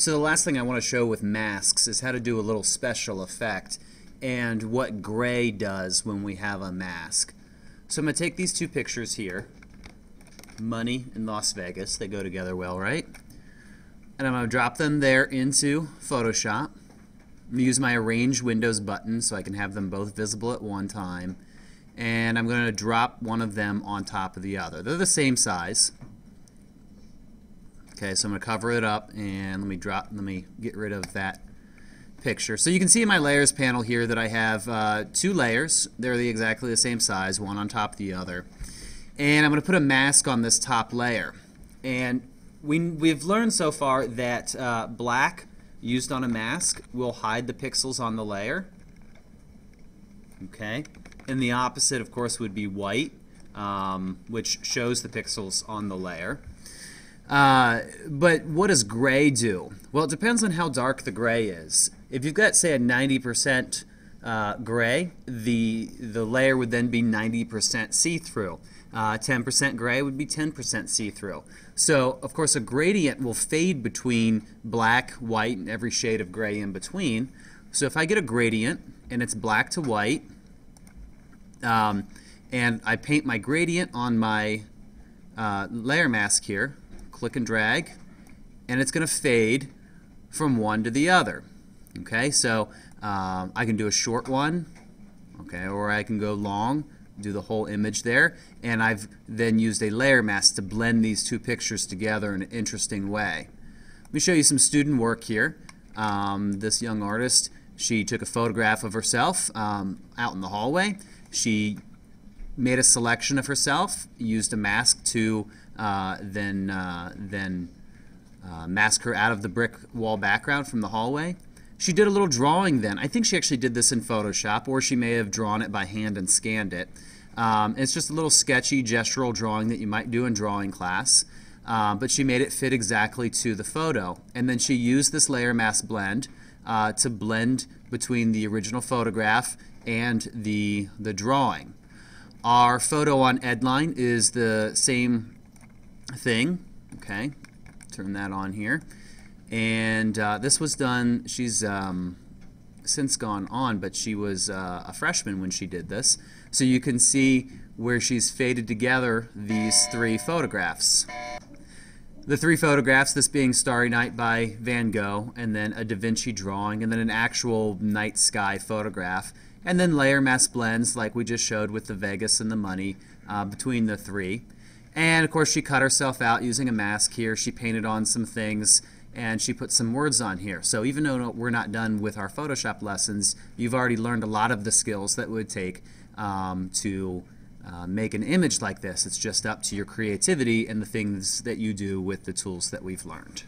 So the last thing I want to show with masks is how to do a little special effect and what gray does when we have a mask. So I'm going to take these two pictures here, money in Las Vegas, they go together well, right? And I'm going to drop them there into Photoshop. Use my Arrange Windows button so I can have them both visible at one time. And I'm going to drop one of them on top of the other. They're the same size. Okay, so I'm going to cover it up and let me drop, let me get rid of that picture. So you can see in my layers panel here that I have uh, two layers. They're the exactly the same size, one on top of the other. And I'm going to put a mask on this top layer. And we, we've learned so far that uh, black used on a mask will hide the pixels on the layer. Okay. And the opposite, of course, would be white, um, which shows the pixels on the layer. Uh, but what does gray do? Well, it depends on how dark the gray is. If you've got, say, a 90% uh, gray, the, the layer would then be 90% see-through. 10% uh, gray would be 10% see-through. So, of course, a gradient will fade between black, white, and every shade of gray in between. So if I get a gradient, and it's black to white, um, and I paint my gradient on my uh, layer mask here, click and drag, and it's going to fade from one to the other. Okay, so um, I can do a short one, okay, or I can go long, do the whole image there, and I've then used a layer mask to blend these two pictures together in an interesting way. Let me show you some student work here. Um, this young artist, she took a photograph of herself um, out in the hallway. She made a selection of herself, used a mask to uh, then, uh, then uh, mask her out of the brick wall background from the hallway. She did a little drawing then. I think she actually did this in Photoshop, or she may have drawn it by hand and scanned it. Um, it's just a little sketchy gestural drawing that you might do in drawing class. Uh, but she made it fit exactly to the photo. And then she used this layer mask blend uh, to blend between the original photograph and the, the drawing. Our photo on Edline is the same thing. Okay, turn that on here. And uh, this was done, she's um, since gone on, but she was uh, a freshman when she did this. So you can see where she's faded together these three photographs. The three photographs, this being Starry Night by Van Gogh, and then a Da Vinci drawing, and then an actual night sky photograph, and then layer mask blends like we just showed with the Vegas and the money uh, between the three. And of course, she cut herself out using a mask here. She painted on some things and she put some words on here. So even though we're not done with our Photoshop lessons, you've already learned a lot of the skills that would take um, to uh, make an image like this. It's just up to your creativity and the things that you do with the tools that we've learned.